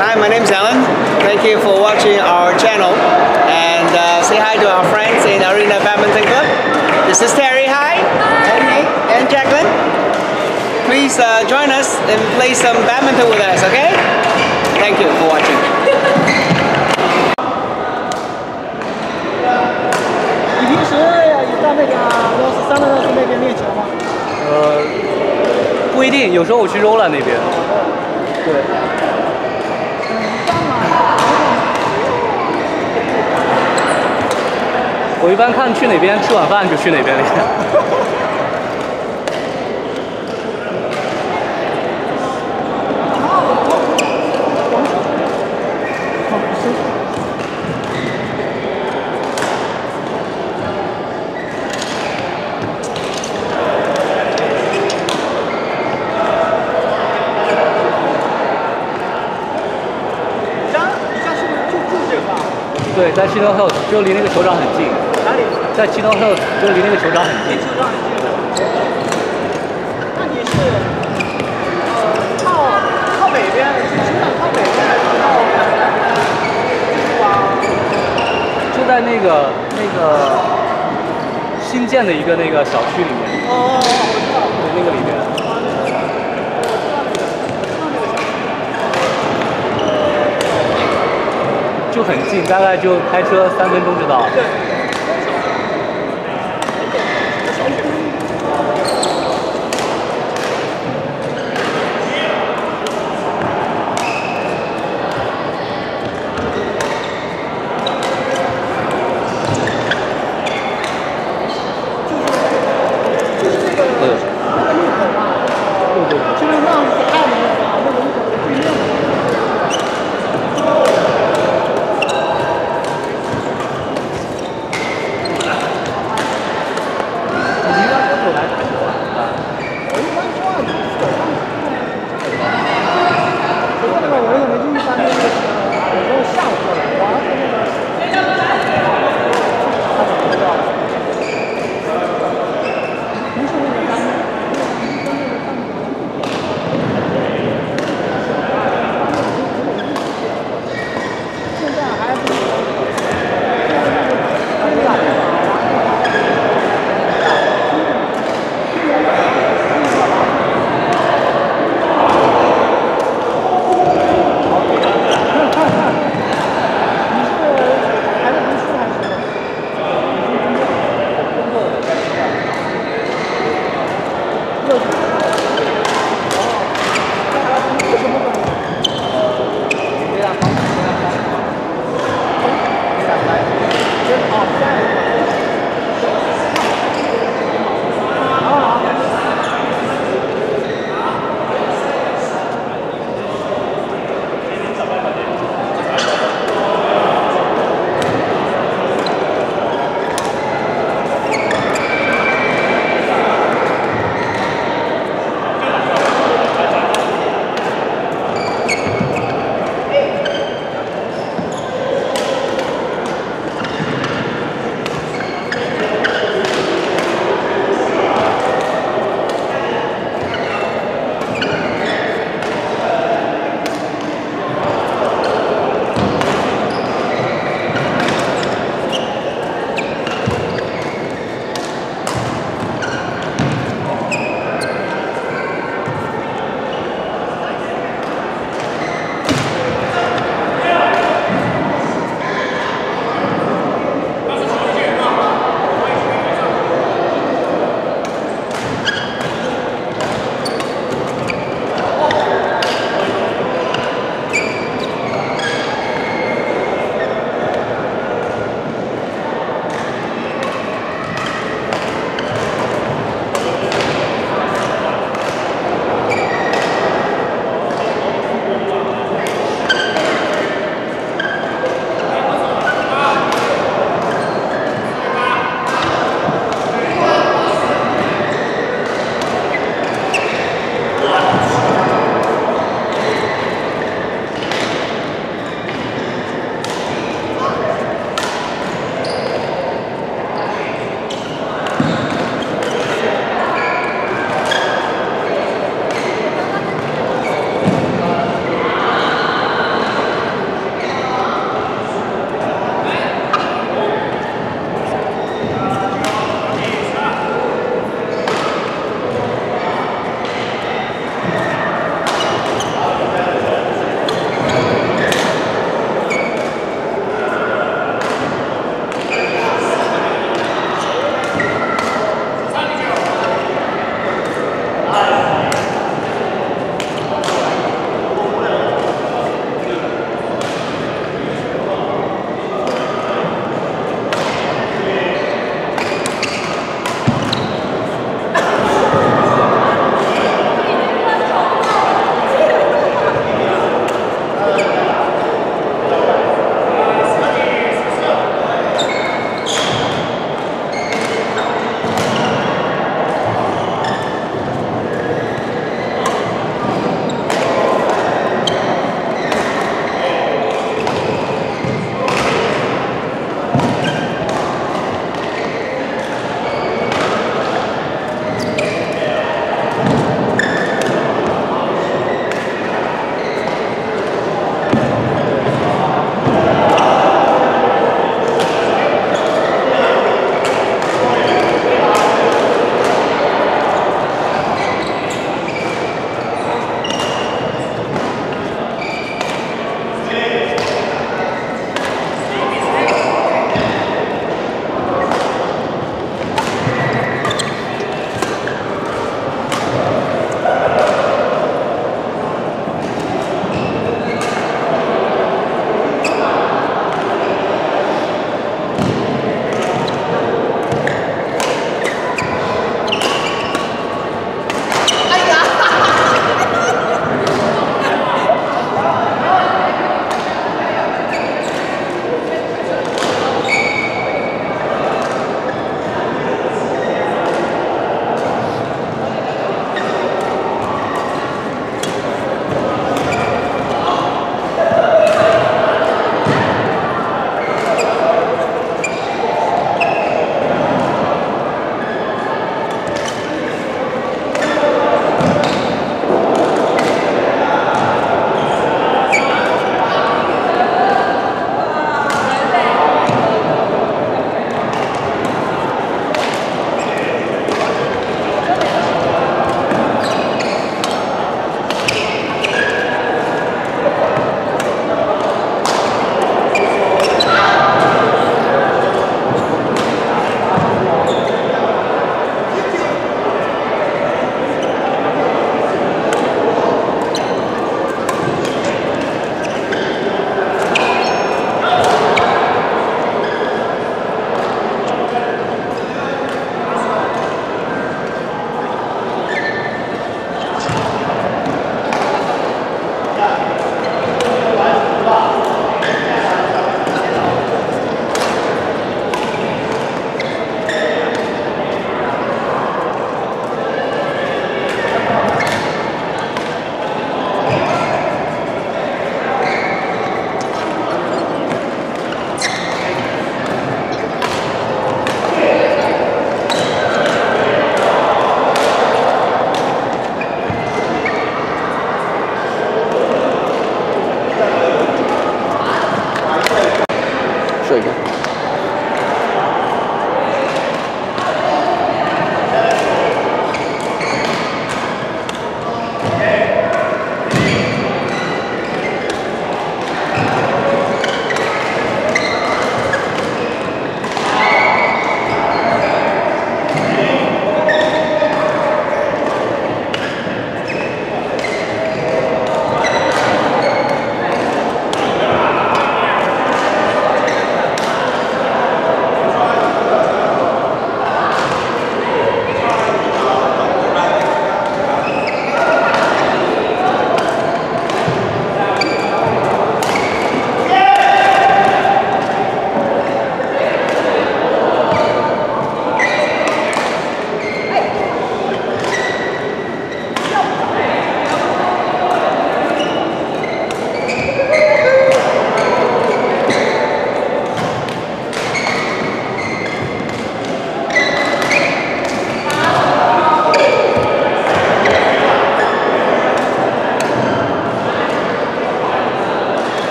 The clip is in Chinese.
Hi, my name's Alan. Thank you for watching our channel and uh, say hi to our friends in Arena Badminton Club. This is Terry. Hi. And Nate and Jacqueline. Please uh, join us and play some badminton with us, okay? Thank you for watching. 你平时有到那个罗斯三乐那边练球吗？呃，不一定，有时候我去 Rola 那边。 我一般看去哪边吃晚饭就去哪边练。对，在 Chino Hills 就离那个球场很近。哪里？在七道口就离那个球场很近。球场很近。那你是呃靠靠北边，球场靠北边还是靠就在那个那个新建的一个那个小区里面。哦哦哦，我知道。对，那个里面。就很近，大概就开车三分钟就到。对。